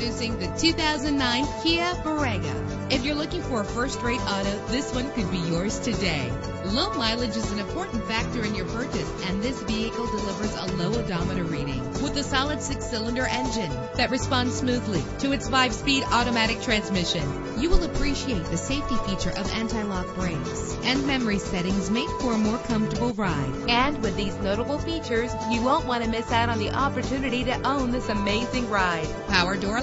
Introducing the 2009 Kia Borrego. If you're looking for a first-rate auto, this one could be yours today. Low mileage is an important factor in your purchase, and this vehicle delivers a low odometer reading with a solid six-cylinder engine that responds smoothly to its five-speed automatic transmission. You will appreciate the safety feature of anti-lock brakes and memory settings make for a more comfortable ride. And with these notable features, you won't want to miss out on the opportunity to own this amazing ride. Power door